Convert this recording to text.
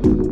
うん。